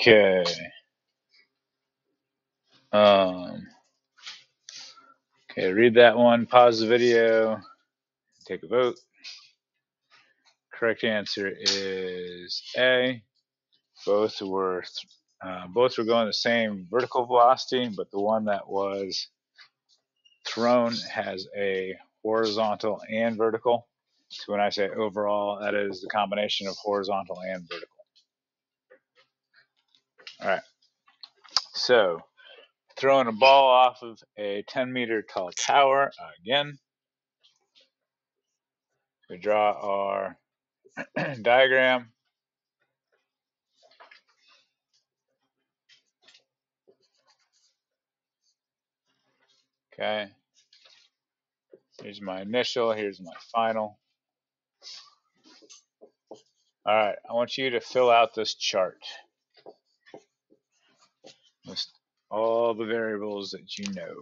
Okay. Um, okay, read that one, pause the video, take a vote. Correct answer is A. Both were uh, both were going the same vertical velocity, but the one that was thrown has a horizontal and vertical. So when I say overall, that is the combination of horizontal and vertical. All right. So throwing a ball off of a 10 meter tall tower again. We draw our diagram. Okay. Here's my initial, here's my final. All right, I want you to fill out this chart. List all the variables that you know.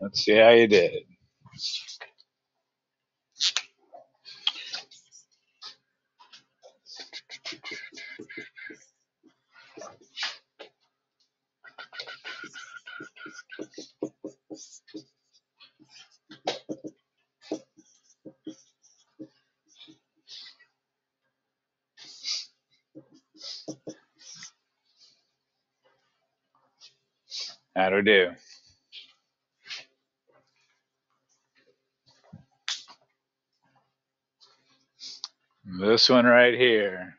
Let's see how you did. How'd do? This one right here.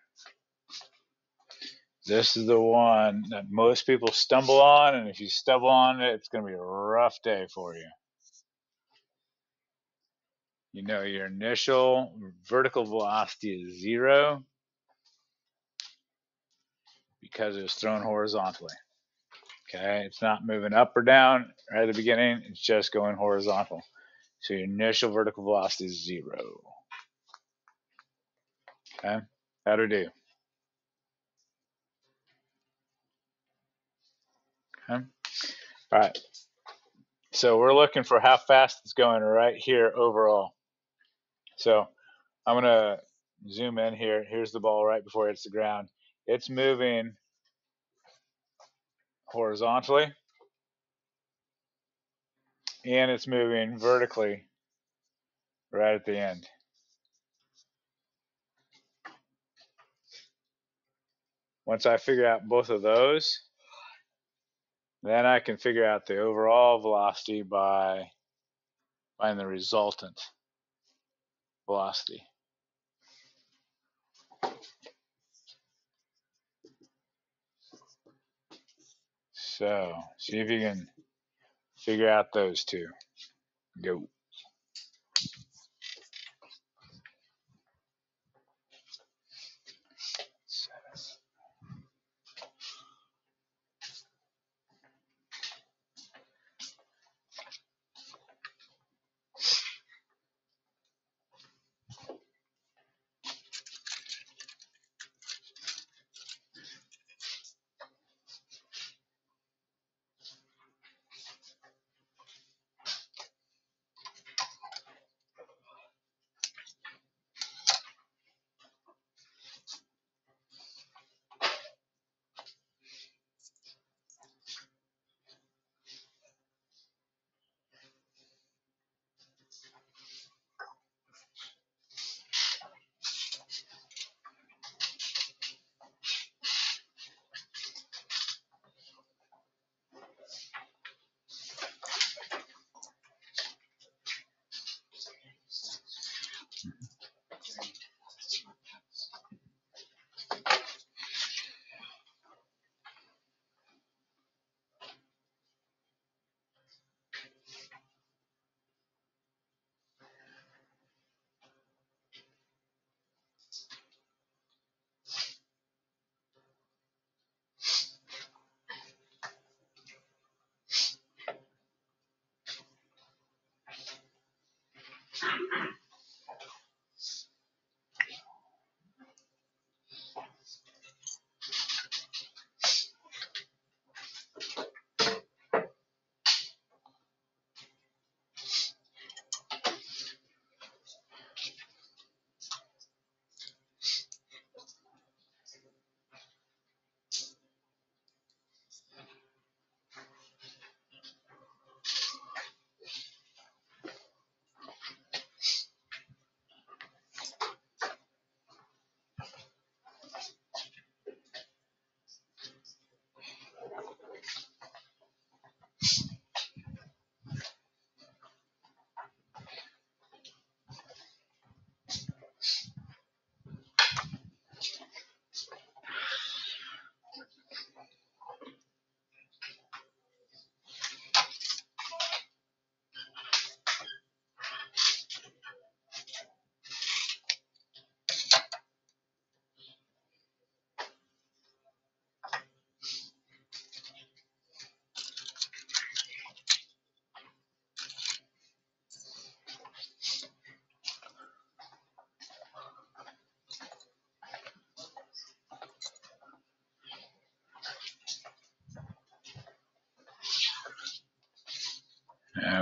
This is the one that most people stumble on, and if you stumble on it, it's going to be a rough day for you. You know, your initial vertical velocity is zero because it was thrown horizontally. Okay, it's not moving up or down right at the beginning, it's just going horizontal. So your initial vertical velocity is zero. Okay, that'll do. Okay, all right. So we're looking for how fast it's going right here overall. So I'm gonna zoom in here. Here's the ball right before it hits the ground. It's moving horizontally and it's moving vertically right at the end. Once I figure out both of those, Then I can figure out the overall velocity by finding the resultant velocity. So see if you can figure out those two. Go.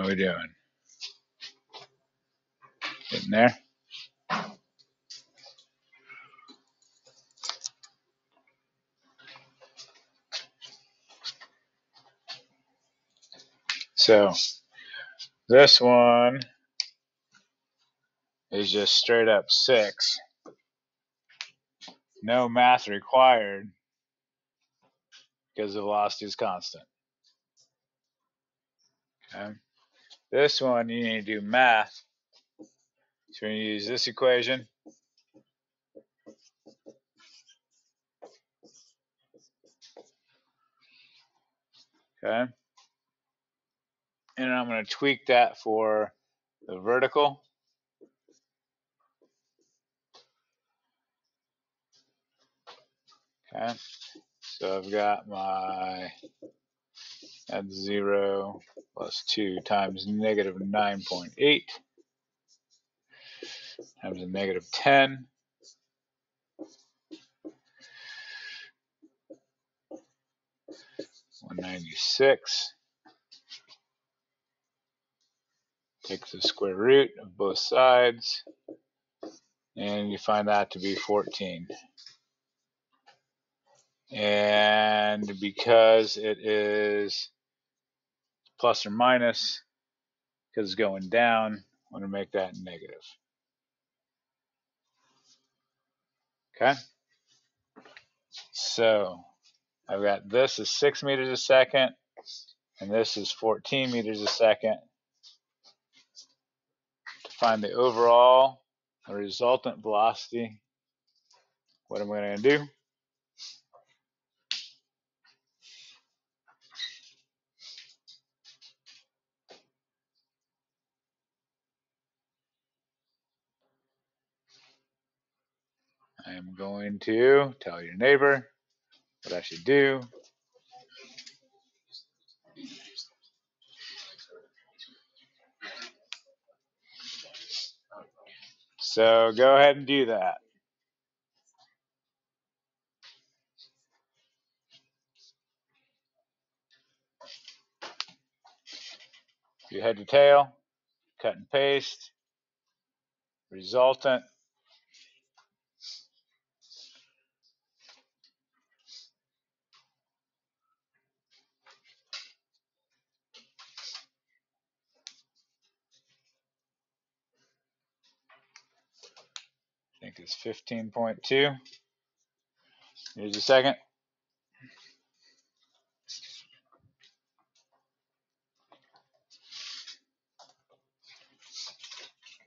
We doing? Getting there? So this one is just straight up six. No math required because the velocity is constant. Okay. This one you need to do math. So we're going to use this equation. Okay. And I'm going to tweak that for the vertical. Okay. So I've got my at 0 plus 2 times negative 9.8 times a negative 10. One ninety six. Take the square root of both sides, and you find that to be 14. And because it is plus or minus, because it's going down, I'm going to make that negative. Okay. So I've got this is six meters a second. and this is 14 meters a second. To find the overall, resultant velocity, what am I going to do? I am going to tell your neighbor what I should do. So go ahead and do that. You head to tail, cut and paste, resultant, I think it's 15.2 Here's a second.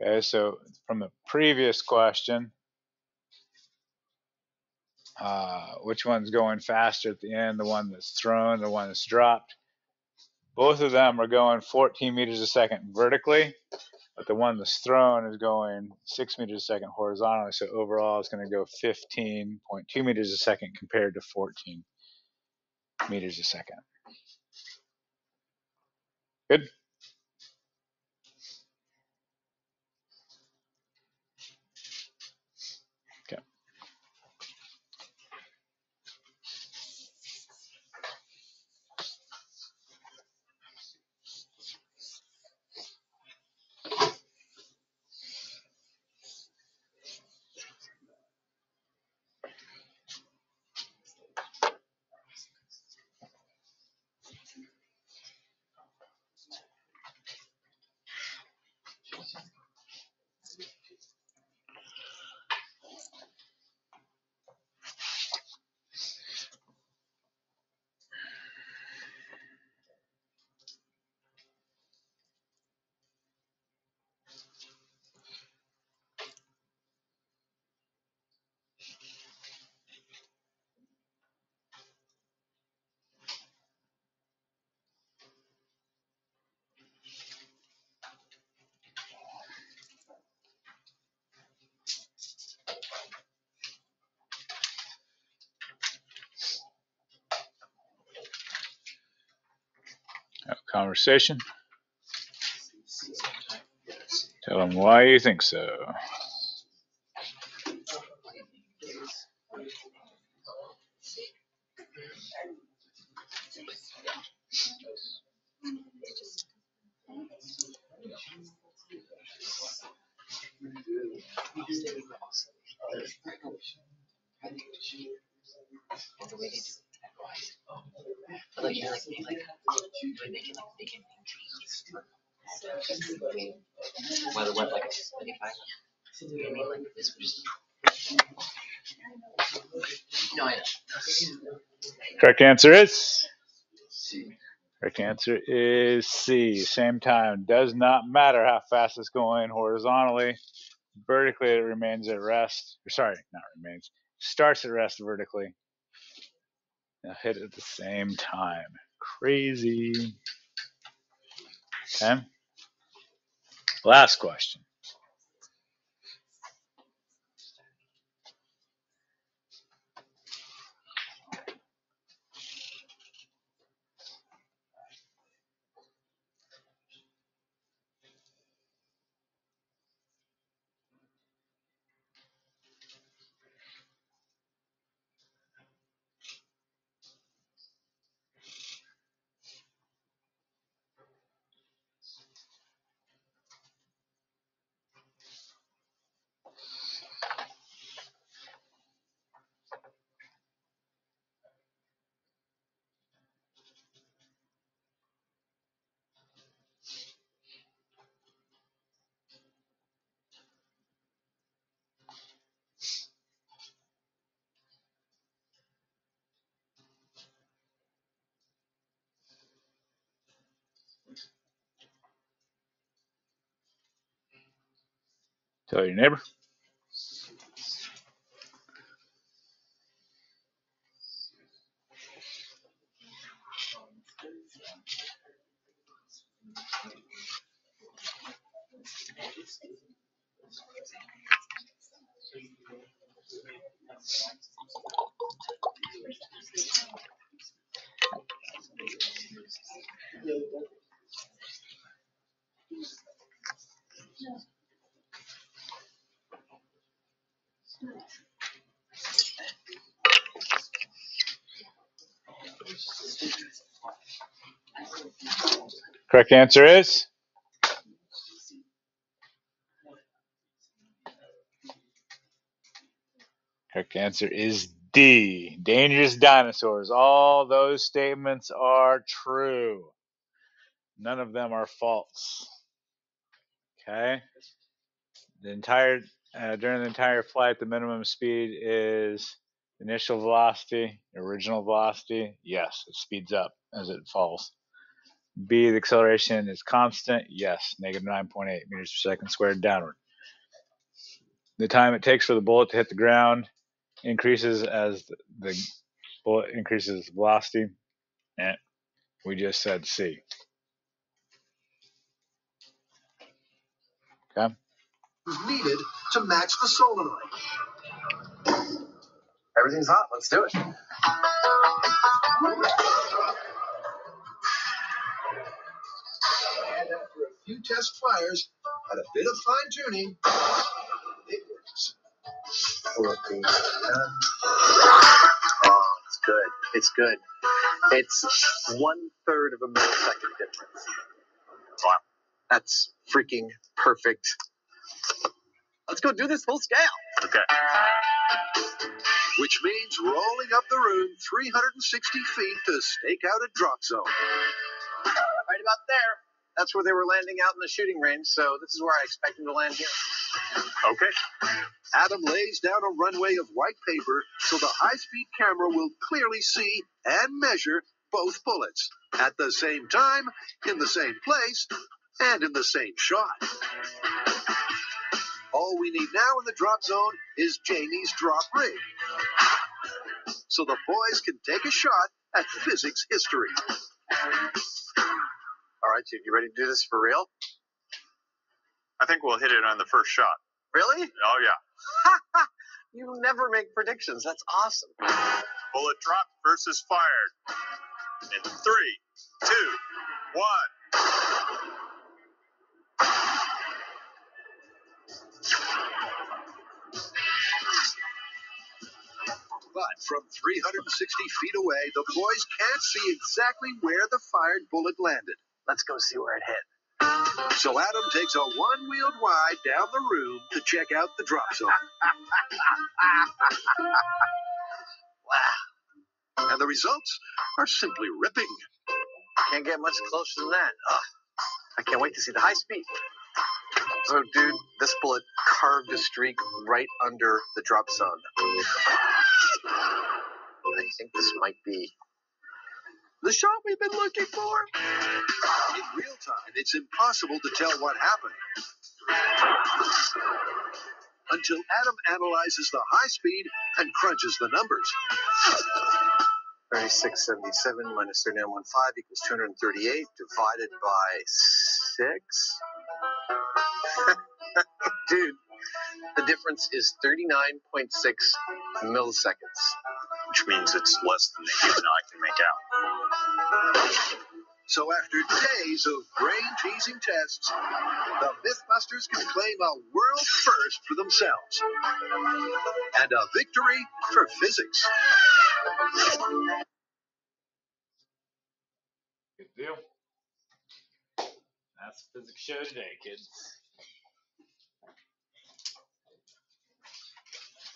Okay, so from the previous question, uh, which one's going faster at the end, the one that's thrown, the one that's dropped? Both of them are going 14 meters a second vertically, but the one that's thrown is going 6 meters a second horizontally. So overall, it's going to go 15.2 meters a second compared to 14 meters a second. Good. Conversation. Tell them why you think so. Correct answer is C. correct answer is C. Same time. Does not matter how fast it's going horizontally. Vertically, it remains at rest. Or sorry, not remains. Starts at rest vertically. Now hit at the same time. Crazy. Okay. Last question. Tell your neighbor. Correct answer is correct answer is D. Dangerous dinosaurs. All those statements are true. None of them are false. Okay. The entire uh, during the entire flight, the minimum speed is initial velocity, original velocity. Yes, it speeds up as it falls. B, the acceleration is constant. Yes, negative 9.8 meters per second squared downward. The time it takes for the bullet to hit the ground increases as the, bullet increases velocity. And we just said C. Okay. needed to match the solenoid. Everything's hot. Let's do it. And after a few test fires and a bit of fine tuning, it works. Oh, it's good. It's good. It's one third of a millisecond difference. Wow. That's freaking perfect. Let's go do this full scale. Okay. Which means rolling up the room 360 feet to stake out a drop zone. Right about there. That's where they were landing out in the shooting range, so this is where I expect them to land here. Okay. Adam lays down a runway of white paper so the high speed camera will clearly see and measure both bullets at the same time, in the same place, and in the same shot. All we need now in the drop zone is Jamie's drop rig. So the boys can take a shot at physics history. All right, dude, you ready to do this for real? I think we'll hit it on the first shot. Really? Oh yeah. you never make predictions. That's awesome. Bullet drop versus fired. In three, two, one. But from 360 feet away, the boys can't see exactly where the fired bullet landed. Let's go see where it hit. So Adam takes a one wheeled ride down the room to check out the drop zone. Wow. And the results are simply ripping. Can't get much closer than that. Ugh. I can't wait to see the high speed. So, dude, this bullet carved a streak right under the drop zone. I think this might be the shot we've been looking for. In real time, it's impossible to tell what happened. Until Adam analyzes the high speed and crunches the numbers. 3677 minus 3915 equals 238 divided by 6. Dude, the difference is 39.6 milliseconds. Which means it's less than the human eye can make out. So after days of brain teasing tests, the Mythbusters can claim a world first for themselves. And a victory for physics. Good deal. That's the physics show today, kids.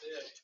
Yeah.